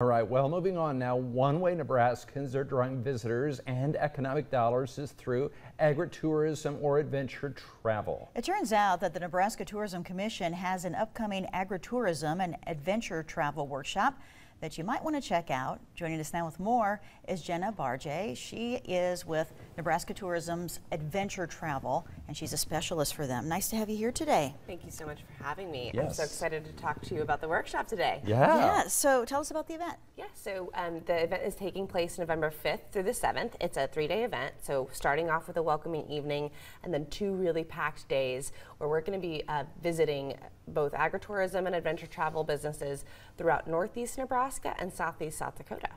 All right, well, moving on now, one way Nebraskans are drawing visitors and economic dollars is through agritourism or adventure travel. It turns out that the Nebraska Tourism Commission has an upcoming agritourism and adventure travel workshop that you might want to check out. Joining us now with more is Jenna Barjay. She is with Nebraska Tourism's Adventure Travel, and she's a specialist for them. Nice to have you here today. Thank you so much for having me. Yes. I'm so excited to talk to you about the workshop today. Yeah. Yeah, so tell us about the event. Yeah, so um, the event is taking place November 5th through the 7th. It's a three day event, so starting off with a welcoming evening and then two really packed days where we're going to be uh, visiting both agritourism and adventure travel businesses throughout northeast Nebraska and southeast South Dakota.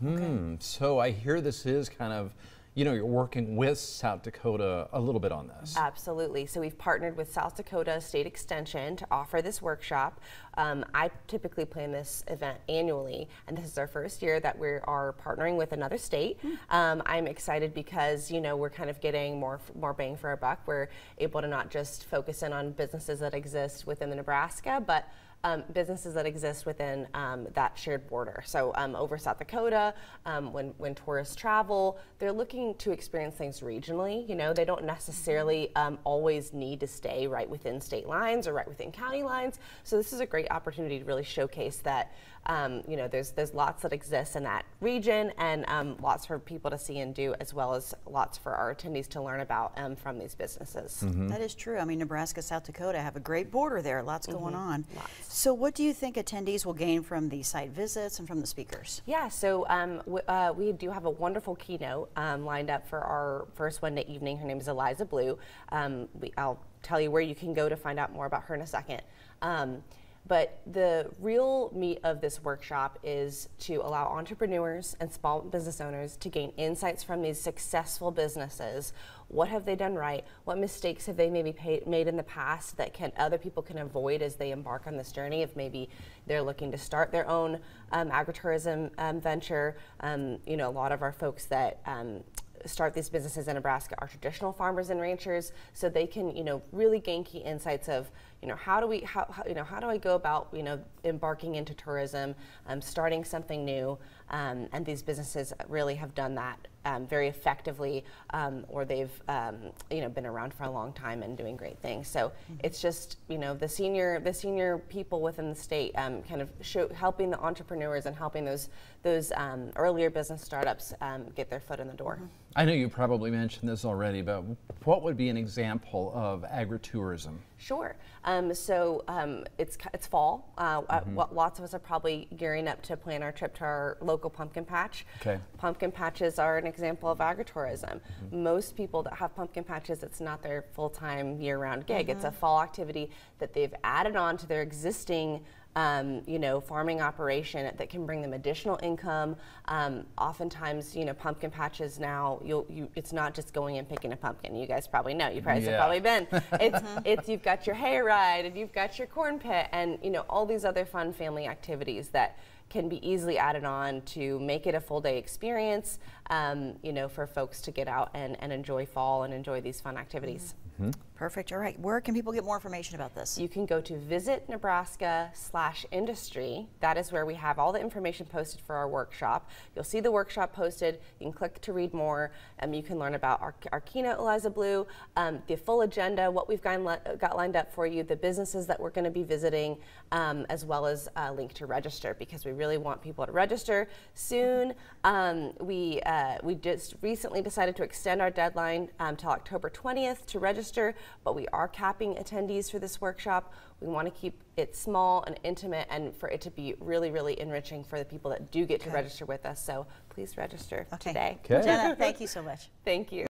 Hmm. So I hear this is kind of, you know, you're working with South Dakota a little bit on this. Absolutely. So we've partnered with South Dakota State Extension to offer this workshop. Um, I typically plan this event annually, and this is our first year that we are partnering with another state. Um, I'm excited because you know we're kind of getting more more bang for our buck. We're able to not just focus in on businesses that exist within the Nebraska, but um, businesses that exist within um, that shared border. So um, over South Dakota, um, when, when tourists travel, they're looking to experience things regionally. You know, they don't necessarily um, always need to stay right within state lines or right within county lines. So this is a great opportunity to really showcase that. Um, you know, there's there's lots that exist in that region, and lots for people to see and do, as well as lots for our attendees to learn about from these businesses. Mm-hmm. That is true. I mean, Nebraska, South Dakota have a great border there. Lots mm-hmm. going on. Lots. So, what do you think attendees will gain from the site visits and from the speakers? Yeah, so um, uh, we do have a wonderful keynote um, lined up for our first Monday evening. Her name is Eliza Blue. Um, we, I'll tell you where you can go to find out more about her in a second. Um, but the real meat of this workshop is to allow entrepreneurs and small business owners to gain insights from these successful businesses. What have they done right? What mistakes have they maybe paid, made in the past that can other people can avoid as they embark on this journey? If maybe they're looking to start their own um, agritourism um, venture, um, you know, a lot of our folks that um, start these businesses in Nebraska are traditional farmers and ranchers, so they can, you know, really gain key insights of, you know, how do we, how, how you know, how do I go about, you know, embarking into tourism, um, starting something new, um, and these businesses really have done that um, very effectively, um, or they've, um, you know, been around for a long time and doing great things. So mm-hmm. it's just, you know, the senior, the senior people within the state, um, kind of show, helping the entrepreneurs and helping those, those earlier business startups get their foot in the door. Mm-hmm. I know you probably mentioned this already, but what would be an example of agritourism? Sure. Um, so um, it's it's fall. Uh, mm-hmm. uh, lots of us are probably gearing up to plan our trip to our local pumpkin patch. Okay. Pumpkin patches are an example of agritourism. Mm-hmm. Most people that have pumpkin patches, it's not their full-time year-round gig. Mm-hmm. It's a mm-hmm. fall activity that they've added on to their existing um, you know, farming operation that can bring them additional income. Um, oftentimes, you know, pumpkin patches now, you'll, you, it's not just going and picking a pumpkin. You guys probably know. You guys yeah. have probably been. It's, it's you've got your hay ride and you've got your corn pit and you know all these other fun family activities that can be easily added on to make it a full day experience, um, you know, for folks to get out and, and enjoy fall and enjoy these fun activities. Mm -hmm. Perfect. All right. Where can people get more information about this? You can go to visit Nebraska slash industry. That is where we have all the information posted for our workshop. You'll see the workshop posted. You can click to read more. Um, you can learn about our, our keynote, Eliza Blue, um, the full agenda, what we've got, got lined up for you, the businesses that we're going to be visiting, um, as well as a link to register because we really want people to register soon. Um, we, uh, we just recently decided to extend our deadline um, October 20th to register but we are capping attendees for this workshop. We want to keep it small and intimate and for it to be really, really enriching for the people that do get okay. to register with us. So please register okay. today. Okay. Jenna, thank you so much. thank you.